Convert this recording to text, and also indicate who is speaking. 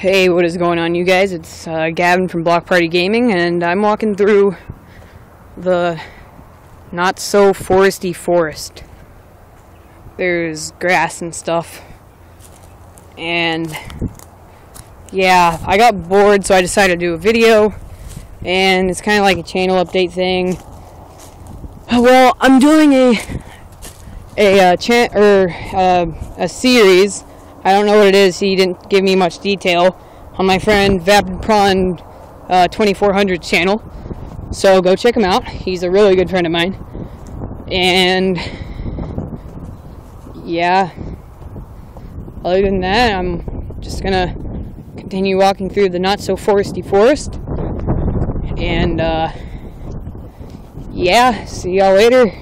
Speaker 1: Hey, what is going on, you guys? It's uh, Gavin from Block Party Gaming, and I'm walking through the not so foresty forest. There's grass and stuff. And yeah, I got bored, so I decided to do a video, and it's kind of like a channel update thing. Well, I'm doing a a uh, cha- or uh, a series I don't know what it is. He didn't give me much detail on my friend Vapid Prawn uh, 2400 channel. So go check him out. He's a really good friend of mine. And yeah, other than that, I'm just gonna continue walking through the not so foresty forest. And uh, yeah, see y'all later.